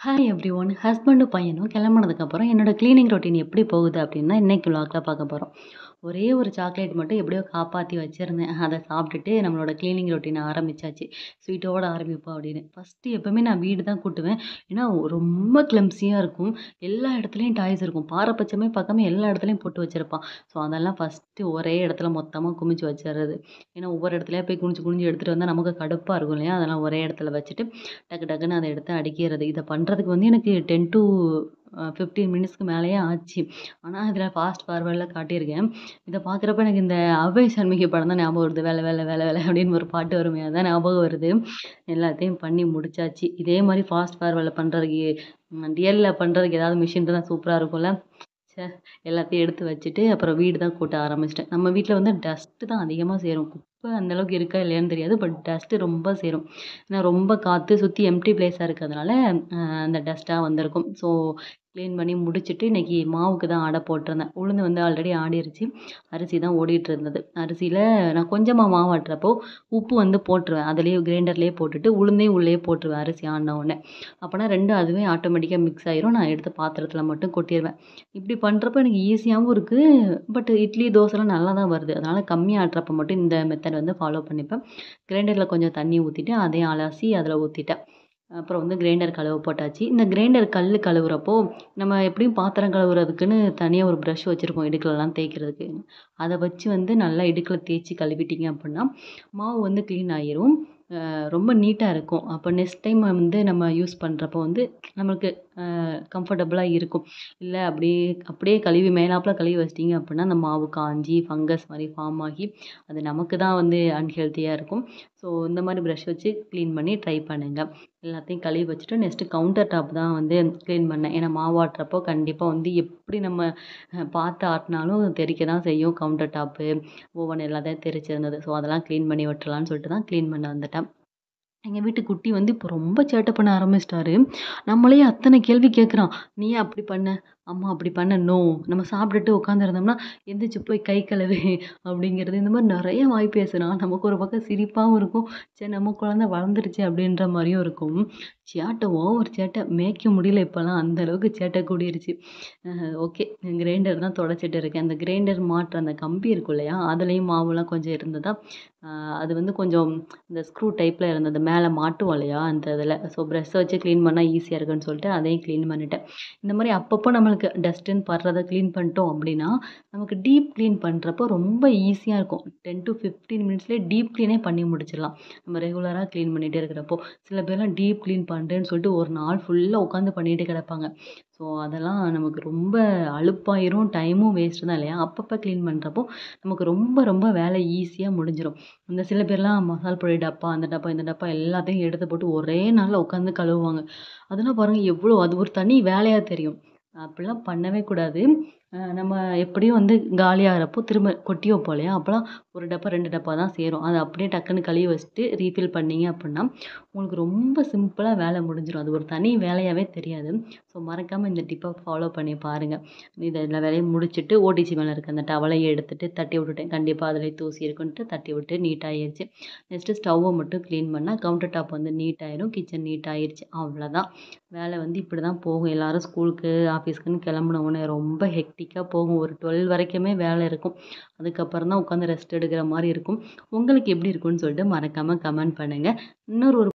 Hi every one ஹஸ்பண்டும் பையனும் கிளம்புனதுக்கப்புறம் என்னோட க்ளீனிங் ரொட்டீன் எப்படி போகுது அப்படின்னா இன்றைக்கி இன்னைக்கு விலாகில் பார்க்க போகிறோம் ஒரே ஒரு சாக்லேட் மட்டும் எப்படியோ காப்பாற்றி வச்சுருந்தேன். அதை சாப்பிட்டுட்டு நம்மளோட க்ளீனிங் ரொட்டீனை ஆரம்பிச்சாச்சு. ஸ்வீட்டோடு ஆரம்பிப்போம் அப்படின்னு. ஃபஸ்ட்டு எப்போவுமே நான் வீடு தான் கூட்டுவேன். ஏன்னா ரொம்ப கிளம்ஸியாக இருக்கும். எல்லா இடத்துலையும் டாய்ஸ் இருக்கும். பாரபட்சமே பார்க்காம எல்லா இடத்துலையும் போட்டு வச்சுருப்பான். ஸோ அதெல்லாம் ஃபஸ்ட்டு ஒரே இடத்துல மொத்தமாக குமிச்சு வச்சிடுறது ஏன்னா ஒவ்வொரு இடத்துலையா போய் குனிஞ்சு குனிஞ்சு எடுத்துகிட்டு வந்தால் நமக்கு கடுப்பாக இருக்கும் இல்லையா? அதெல்லாம் ஒரே இடத்துல வச்சுட்டு டக்கு டக்குன்னு அதை எடுத்து அடிக்கிறது. இதை பண்ணுறதுக்கு வந்து எனக்கு டென் டு ஃபிஃப்டீன் மினிட்ஸ்க்கு மேலேயே ஆச்சு. ஆனால் இதில் ஃபாஸ்ட் ஃபார்வர்டில் காட்டியிருக்கேன். இதை பார்க்குறப்ப எனக்கு இந்த அவ்வை சண்முகி படம் தான் ஞாபகம் வருது. வேலை வேலை வேலை வேலை அப்படின்னு ஒரு பாட்டு வருமே தான் ஞாபகம் வருது. எல்லாத்தையும் பண்ணி முடிச்சாச்சு. இதே மாதிரி ஃபாஸ்ட் ஃபார்வர்டில் பண்ணுறதுக்கு ரியலில் பண்ணுறதுக்கு ஏதாவது மிஷின் தான் சூப்பராக இருக்கும்ல. ச்சே எல்லாத்தையும் எடுத்து வச்சுட்டு அப்புறம் வீடு தான் கூட்ட ஆரம்பிச்சிட்டேன். நம்ம வீட்டில் வந்து டஸ்ட்டு தான் அதிகமாக சேரும். குப்பை அந்தளவுக்கு இருக்கா இல்லையான்னு தெரியாது பட் டஸ்ட்டு ரொம்ப சேரும். ஏன்னா ரொம்ப காற்று சுற்றி எம்டி பிளேஸாக இருக்கிறதுனால அந்த டஸ்ட்டாக வந்திருக்கும். ஸோ க்ளீன் பண்ணி முடிச்சுட்டு இன்றைக்கி மாவுக்கு தான் ஆடை போட்டிருந்தேன். உளுந்து வந்து ஆல்ரெடி ஆடிருச்சு. அரிசி தான் ஓடிட்டு இருந்தது. அரிசியில் நான் கொஞ்சமாக மாவு ஆட்டுறப்போ உப்பு வந்து போட்டுருவேன். அதுலேயே கிரைண்டர்லேயே போட்டுட்டு உளுந்தையும் உள்ளேயே போட்டுருவேன் அரிசி ஆடின உடனே. அப்போனா ரெண்டும் அதுவே ஆட்டோமேட்டிக்காக மிக்ஸ் ஆயிரும். நான் எடுத்து பாத்திரத்தில் மட்டும் கொட்டிடுவேன் இப்படி பண்ணுறப்ப எனக்கு ஈஸியாகவும் இருக்குது பட் இட்லி தோசைலாம் நல்லா தான் வருது. அதனால் கம்மியாக ஆட்டுறப்ப மட்டும் இந்த மெத்தட் வந்து ஃபாலோ பண்ணிப்பேன். கிரைண்டரில் கொஞ்சம் தண்ணி ஊற்றிட்டு அதையும் அலசி அதில் ஊற்றிட்டேன் அப்புறம் வந்து கிரைண்டர் கழுவ போட்டாச்சு. இந்த கிரைண்டர் கல் கழுவுறப்போ நம்ம எப்படியும் பாத்திரம் கழுவுறதுக்குன்னு தனியாக ஒரு ப்ரஷ் வச்சுருப்போம் இடுக்கலெல்லாம் தேய்க்கிறதுக்கு. அதை வச்சு வந்து நல்லா இடுக்கில் தேய்ச்சி கழுவிட்டிங்க அப்படின்னா மாவு வந்து க்ளீன் ஆகிரும் ரொம்ப நீட்டாக இருக்கும். அப்போ நெக்ஸ்ட் டைம் வந்து நம்ம யூஸ் பண்ணுறப்போ வந்து நம்மளுக்கு கம்ஃபர்டபுளாக இருக்கும். இல்லை அப்படியே அப்படியே கழுவி மேலாப்பில் கழுவி வச்சிட்டிங்க அப்படின்னா அந்த மாவு காஞ்சி ஃபங்கஸ் மாதிரி ஃபார்ம் ஆகி அது நமக்கு தான் வந்து அன்ஹெல்த்தியாக இருக்கும். ஸோ இந்த மாதிரி ப்ரஷ் வச்சு க்ளீன் பண்ணி ட்ரை பண்ணுங்கள் எல்லாத்தையும் கழுவி வச்சுட்டு நெக்ஸ்ட்டு கவுண்டர் டாப் தான் வந்து க்ளீன் பண்ணேன். ஏன்னா மாவு ஆட்டுறப்போ கண்டிப்பாக வந்து எப்படி நம்ம பார்த்து ஆட்டினாலும் தெரிக்க தான் செய்யும். கவுண்டர் டாப்பு ஓவன் எல்லாத்தையும் தெரிச்சிருந்தது ஸோ அதெல்லாம் க்ளீன் பண்ணி விட்டுலான்னு சொல்லிட்டு தான் க்ளீன் பண்ண வந்துட்டேன். எங்கள் வீட்டு குட்டி வந்து இப்போ ரொம்ப சேட்டை பண்ண ஆரம்பிச்சிட்டாரு. நம்மளே அத்தனை கேள்வி கேட்குறான் நீ ஏன் அப்படி பண்ண? அம்மா அப்படி பண்ணணும். நம்ம சாப்பிட்டுட்டு உட்காந்துருந்தோம்னா எந்திரிச்சு போய் கை கழுவு அப்படிங்கிறது இந்த மாதிரி நிறைய வாய் பேசுகிறான் நமக்கு ஒரு பக்கம் சிரிப்பாகவும் இருக்கும். சரி நம்ம குழந்த வளர்ந்துருச்சு அப்படின்ற மாதிரியும் இருக்கும். சேட்டை ஓவர் சேட்டை. மேய்க்க முடியல இப்போலாம். அந்த அளவுக்கு சேட்டை கூடிருச்சு. ஓகே. கிரைண்டர் தான் தொடச்சிட்டு இருக்கேன். அந்த கிரைண்டர் மாட்டுற அந்த கம்பி இருக்கும் இல்லையா? அதுலேயும் மாவுலாம் கொஞ்சம் இருந்ததா? அது வந்து கொஞ்சம் இந்த ஸ்க்ரூ டைப்பில் இருந்தது. மேலே மாட்டுவோம் இல்லையா? அந்த இதில். ஸோ ப்ரெஷ்ஷை வச்சு க்ளீன் பண்ணால் ஈஸியாக இருக்குன்னு சொல்லிட்டு அதையும் க்ளீன் பண்ணிட்டேன். இந்த மாதிரி அப்பப்போ நம்மளுக்கு டஸ்ட்டுன்னு படுறத க்ளீன் பண்ணிட்டோம் அப்படின்னா நமக்கு டீப் க்ளீன் பண்ணுறப்போ ரொம்ப ஈஸியாக இருக்கும். டென் டு ஃபிஃப்டீன் மினிட்ஸ்லேயே டீப் க்ளீனே பண்ணி முடிச்சிடலாம். நம்ம ரெகுலராக க்ளீன் பண்ணிகிட்டே இருக்கிறப்போ. சில பேர்லாம் டீப் க்ளீன் பண்ணுறேன்னு சொல்லிட்டு ஒரு நாள் ஃபுல்லாக உட்காந்து பண்ணிகிட்டே கிடப்பாங்க. ஸோ அதெல்லாம் நமக்கு ரொம்ப அழுப்பாயிரும் டைமும் வேஸ்ட்டு தான் இல்லையா? அப்பப்போ க்ளீன் பண்ணுறப்போ நமக்கு ரொம்ப ரொம்ப வேலை ஈஸியாக முடிஞ்சிடும் இந்த சில பேர்லாம் மசால் பொடி டப்பா அந்த டப்பா இந்த டப்பா எல்லாத்தையும் எடுத்து போட்டு ஒரே நாளில் உட்காந்து கழுவுவாங்க. அதெல்லாம் பாருங்கள் எவ்வளோ அது ஒரு தனி வேலையாக தெரியும். அப்படிலாம் பண்ணவே கூடாது. நம்ம எப்படியும் வந்து காலியாகிறப்போ திரும்ப கொட்டி வைப்போம் இல்லையா? அப்போலாம் ஒரு டப்பா ரெண்டு டப்பா தான் சேரும். அதை அப்படியே டக்குன்னு கழுவி வச்சுட்டு ரீஃபில் பண்ணிங்க அப்படின்னா உங்களுக்கு ரொம்ப சிம்பிளாக வேலை முடிஞ்சிடும் அது ஒரு தனி வேலையாகவே தெரியாது. ஸோ மறக்காமல் இந்த டிப்பை ஃபாலோ பண்ணி பாருங்கள் இதை எல்லா வேலையும் முடிச்சுட்டு ஓடிச்சி மேலே இருக்க அந்த டவலையை எடுத்துகிட்டு தட்டி விட்டுட்டேன். கண்டிப்பாக அதில் தூசி இருக்குன்ட்டு தட்டி விட்டு நீட்டாகிடுச்சு நெக்ஸ்ட்டு ஸ்டவ்வை மட்டும் க்ளீன் பண்ணால் கவுண்டர் டாப் வந்து நீட்டாயிரும் கிச்சன் நீட் அவ்வளோதான் வேலை வந்து இப்படி தான் போகும். எல்லோரும் ஸ்கூலுக்கு ஆஃபீஸ்க்குன்னு கிளம்புன உடனே ரொம்ப ஹெக்டிக்காக போகும். ஒரு டுவெல் வரைக்குமே வேலை இருக்கும். அதுக்கப்புறம் தான் உட்காந்து ரெஸ்ட் எடுக்கிற மாதிரி இருக்கும். உங்களுக்கு எப்படி இருக்கும்னு சொல்லிட்டு மறக்காமல் கமெண்ட் பண்ணுங்கள் இன்னொரு ஒரு